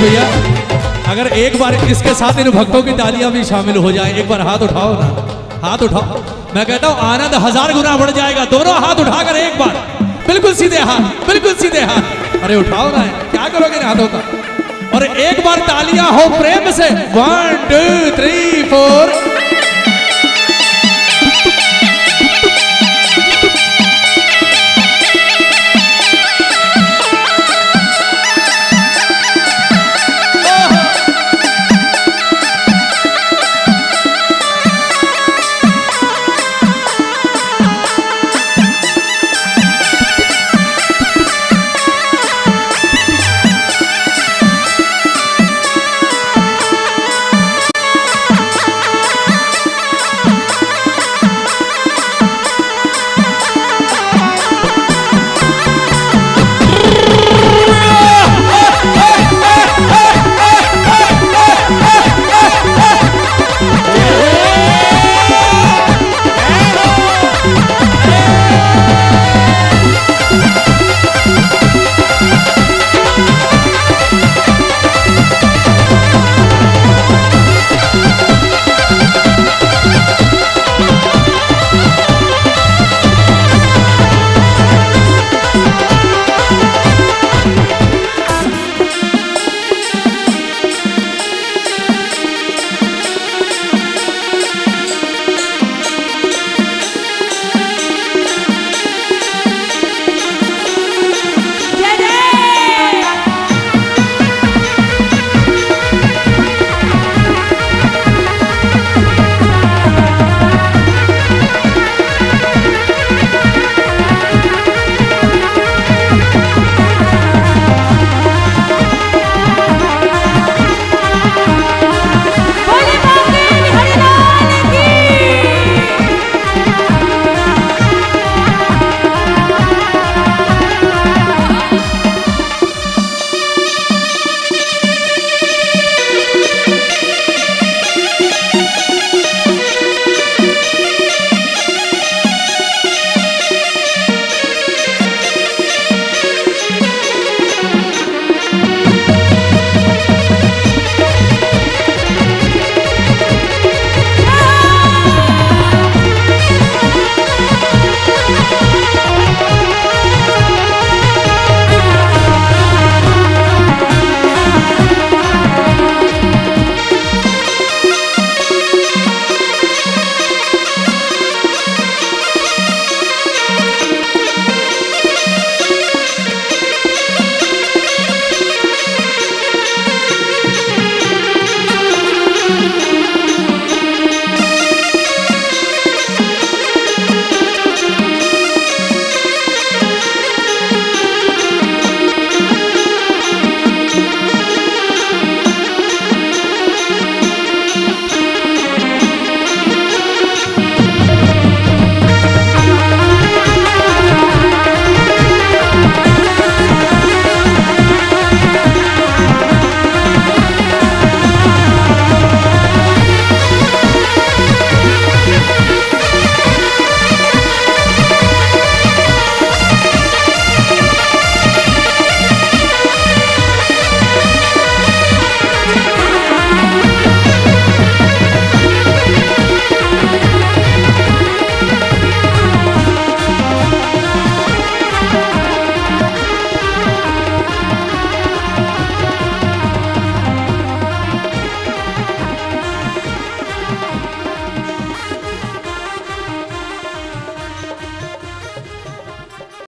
भैया, अगर एक बार इसके साथ इन भक्तों की तालियाँ भी शामिल हो जाए, एक बार हाथ उठाओ ना। हाथ उठाओ। मैं कहता हूँ, आनंद हज़ार गुना बढ़ जाएगा। दोनों हाथ उठाकर एक बार। बिल्कुल सीधे हाथ, बिल्कुल सीधे हाथ। अरे उठाओ ना, क्या करोगे हाथों का? और एक बार तालियाँ हो प्रेम से। One two three four